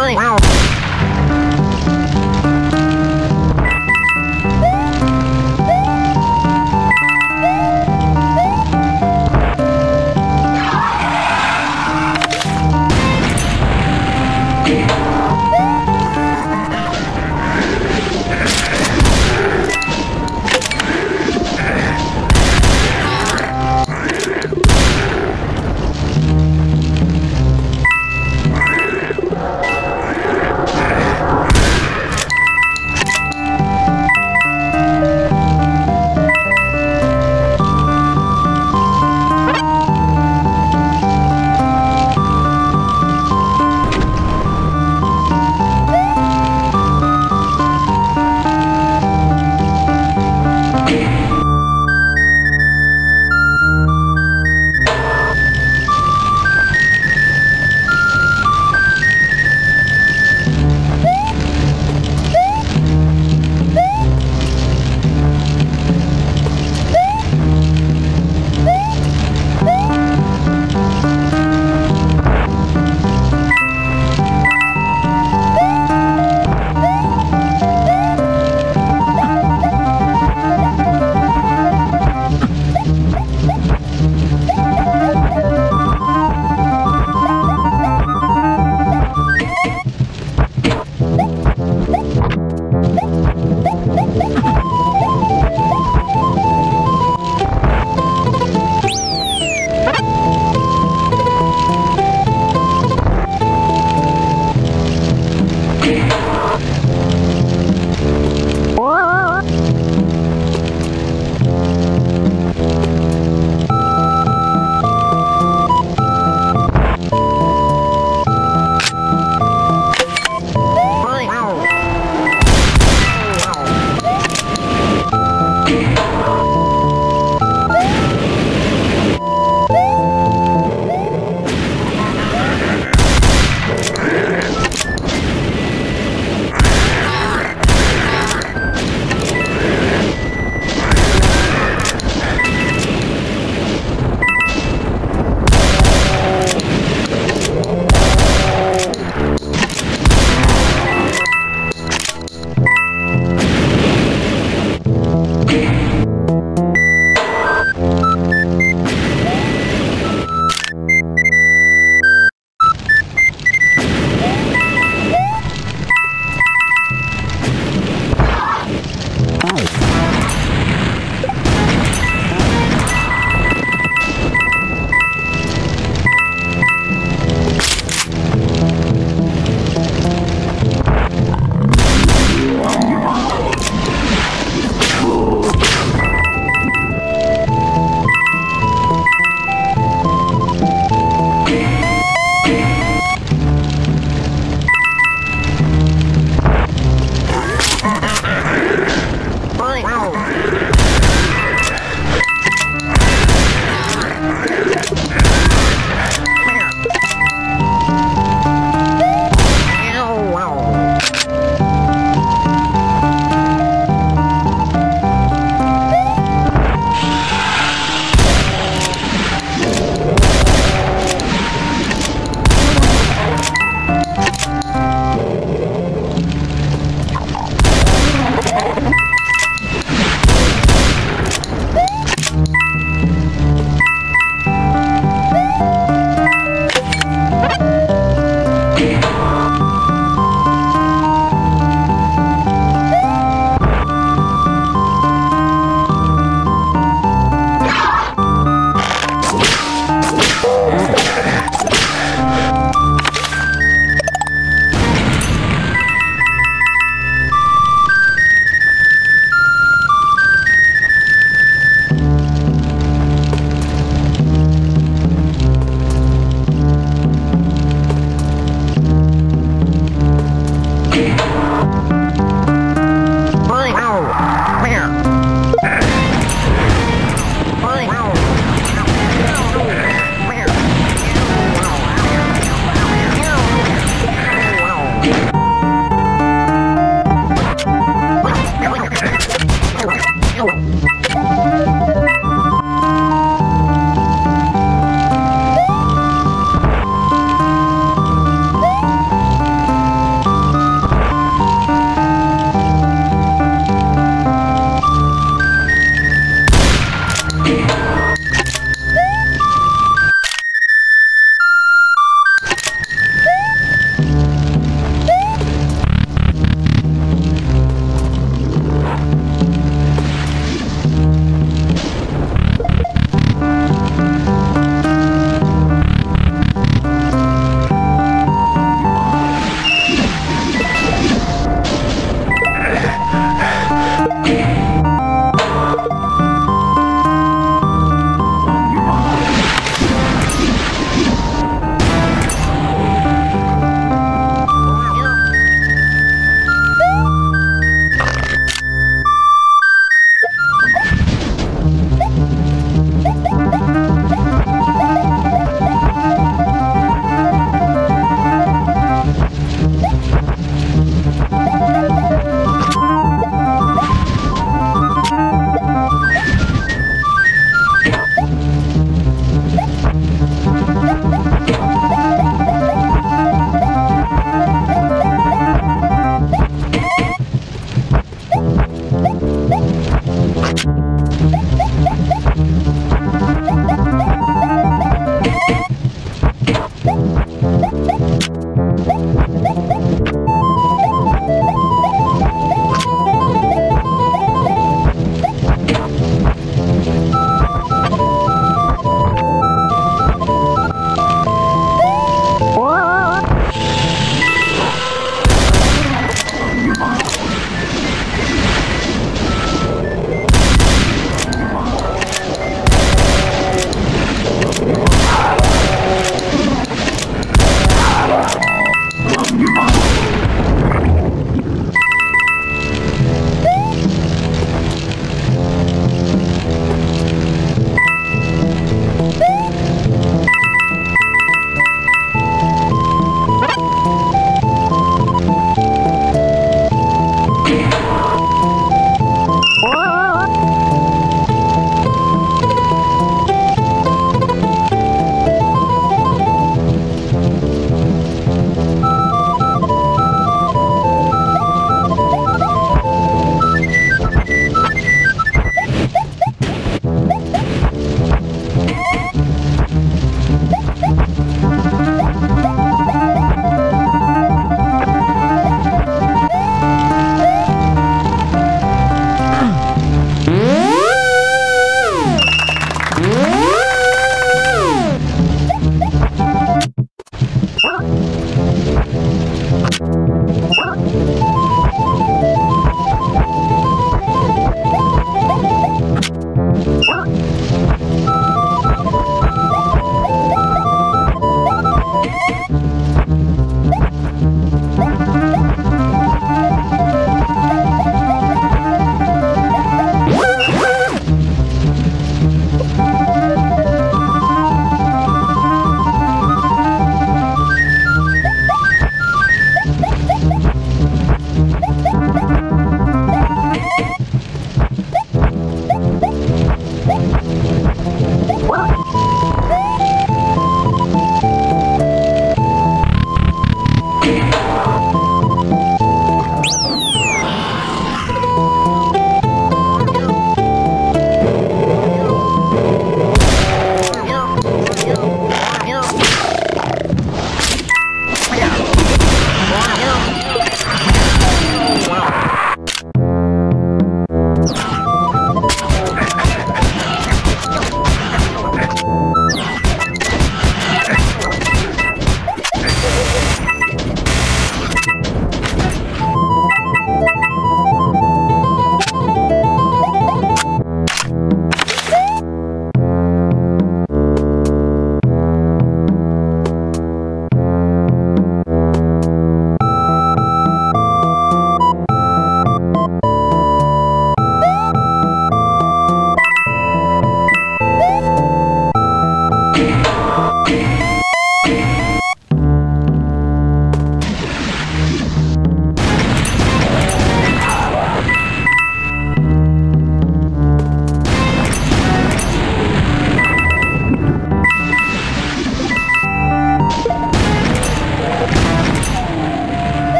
fine.